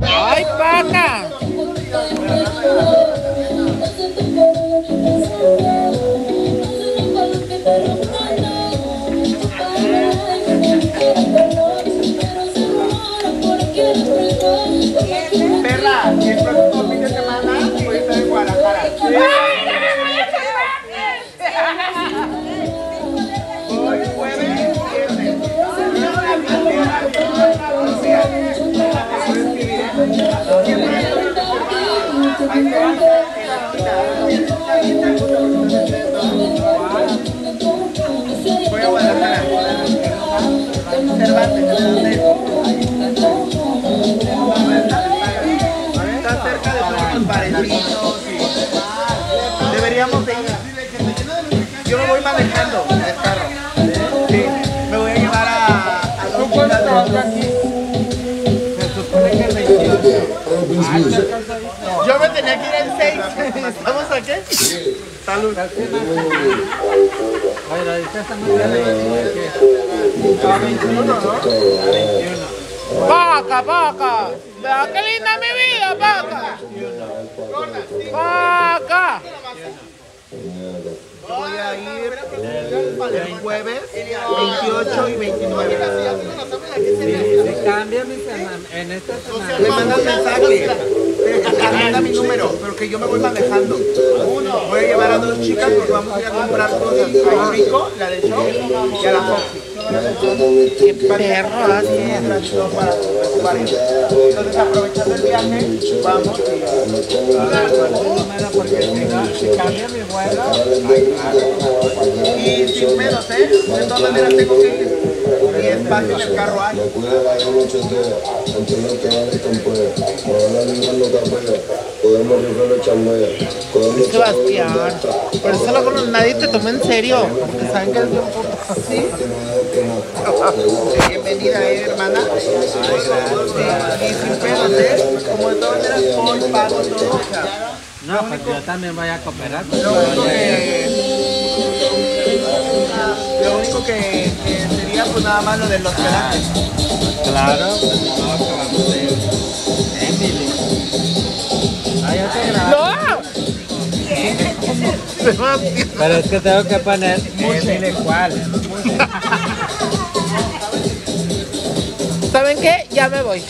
¡Ay, paca! Perla, el próximo fin de semana estar en Guadalajara. Deberíamos de ir. Yo me voy manejando en el carro. Sí, me voy a llevar a, a dos chicas de- Se supone que el 28. Yo me tenía que ir el 6. ¿Estamos aquí? Salud. A 21, ¿no? ¡Paca, paca! Vea qué linda mi vida, paca. ¡Paca! Voy a ir el jueves 28 y 29. Se cambia mi semana, en esta semana. Le mandas mensaje. Agenda mi número, pero que yo me voy manejando. Voy a llevar a dos chicas porque vamos a ir a comprar cosas. A Rico, la de show, y a la Foxy. ¡Qué perro así! Entonces, aprovechando el viaje, vamos si cambia mi vuelo, y, y sin pedos, ¿eh? De todas maneras, tengo que ir. Y espacio en el carro hay. Sebastián, por eso nadie te toma en serio, porque saben que eres bien poco. ¿Sí? Bienvenida, eh, hermana. Y sin pedos, ¿eh? Como de todas maneras, hoy pago todo. No, pues yo también voy a cooperar. lo único que. Lo único que, pues nada más lo del hospedaje. Claro, pues no, que vamos a ir. Emily. Ah, ya te grabé. ¡No! Pero es que tengo que poner Emily cuál. ¿Saben qué? Ya me voy.